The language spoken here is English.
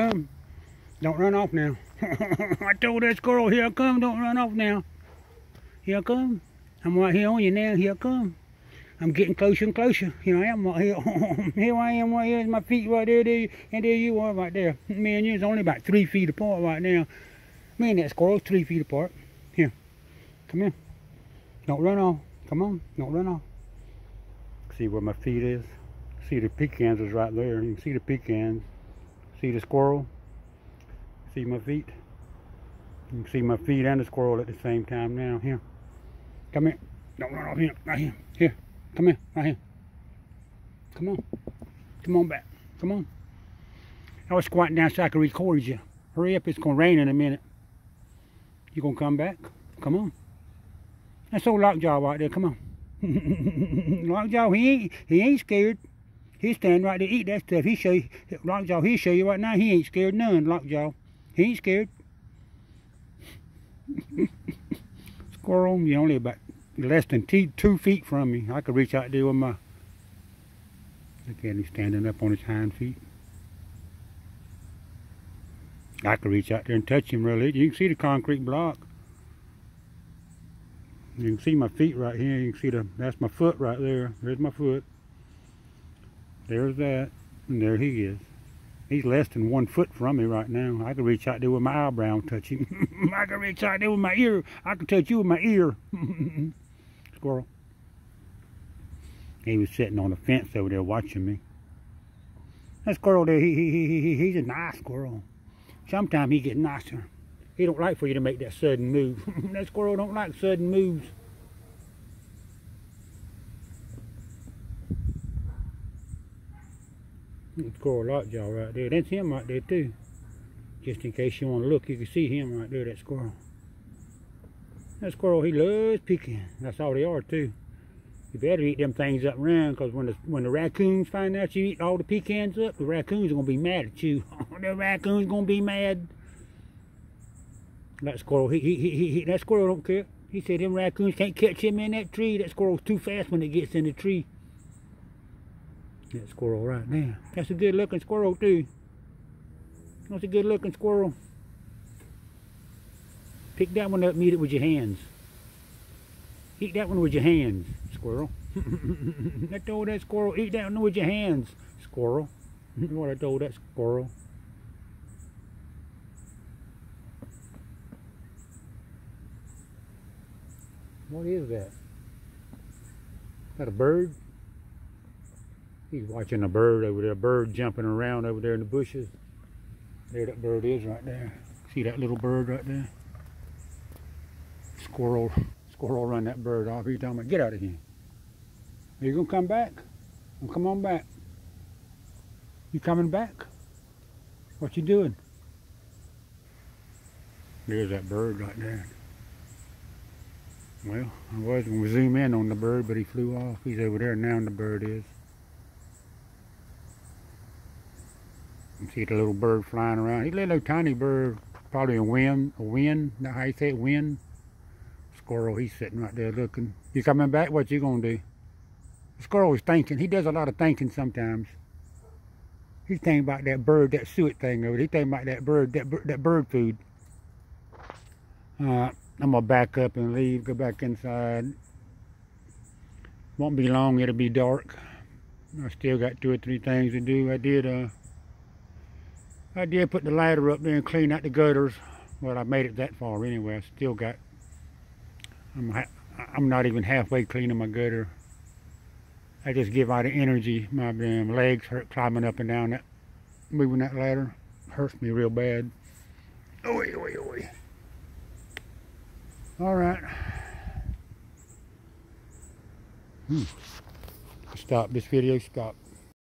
Come. Don't run off now. I told that squirrel, here I come, don't run off now. Here I come. I'm right here on you now, here I come. I'm getting closer and closer. Here I am right here. here I am right here. My feet right there, there, and there you are right there. Me and you's only about three feet apart right now. Me and that squirrel's three feet apart. Here. Come here. Don't run off. Come on. Don't run off. See where my feet is? See the pecans is right there. You can see the pecans. See the squirrel? See my feet? You can see my feet and the squirrel at the same time now. Here. Come here. Don't run off here. Right here. Here. Come here. Right here. Come on. Come on back. Come on. I was squatting down so I could record you. Hurry up. It's going to rain in a minute. You going to come back? Come on. That's old Lockjaw right there. Come on. Lockjaw, he ain't, he ain't scared. He's standing right there eat that stuff. He show you, Lockjaw, he show you right now, he ain't scared none, Lockjaw. He ain't scared. Squirrel, you only about less than two feet from me. I could reach out there with my, look at him standing up on his hind feet. I could reach out there and touch him really. You can see the concrete block. You can see my feet right here. You can see the, that's my foot right there. There's my foot. There's that. And there he is. He's less than one foot from me right now. I could reach out there with my eyebrow and touch him. I could reach out there with my ear. I could touch you with my ear. Squirrel. He was sitting on the fence over there watching me. That squirrel there, he, he, he, he, he's a nice squirrel. Sometimes he gets nicer. He don't like for you to make that sudden move. that squirrel don't like sudden moves. Squirrel Lockjaw right there. That's him right there too. Just in case you want to look, you can see him right there, that squirrel. That squirrel, he loves picking. That's all they are too. You better eat them things up around because when the when the raccoons find out you eat all the pecans up, the raccoons are gonna be mad at you. the raccoons gonna be mad. That squirrel, he, he, he, he, that squirrel don't care. He said them raccoons can't catch him in that tree. That squirrel's too fast when it gets in the tree. That squirrel right now. That's a good looking squirrel too. That's a good looking squirrel. Pick that one up, meet it with your hands. Eat that one with your hands, squirrel. I told that squirrel, eat that one with your hands, squirrel. what I told that squirrel. What is that? Is that a bird? He's watching a bird over there, a bird jumping around over there in the bushes. There that bird is right there. See that little bird right there? Squirrel, squirrel run that bird off. He's talking about, get out of here. Are you gonna come back? Well, come on back. You coming back? What you doing? There's that bird right there. Well, I was going to zoom in on the bird, but he flew off. He's over there now, and the bird is. You see the little bird flying around. He's a little tiny bird, probably a wind, a wind, not how you say it, wind. Squirrel, he's sitting right there looking. You coming back? What you gonna do? The squirrel thinking. He does a lot of thinking sometimes. He's thinking about that bird, that suet thing over there. He's thinking about that bird, that, that bird food. Uh, I'm gonna back up and leave, go back inside. Won't be long, it'll be dark. I still got two or three things to do. I did uh I did put the ladder up there and clean out the gutters. Well, I made it that far anyway. I still got I'm I'm not even halfway cleaning my gutter. I just give out the energy. My damn legs hurt climbing up and down that moving that ladder. Hurts me real bad. Oi, oi, oi. All right. Hmm. Stop. This video stop.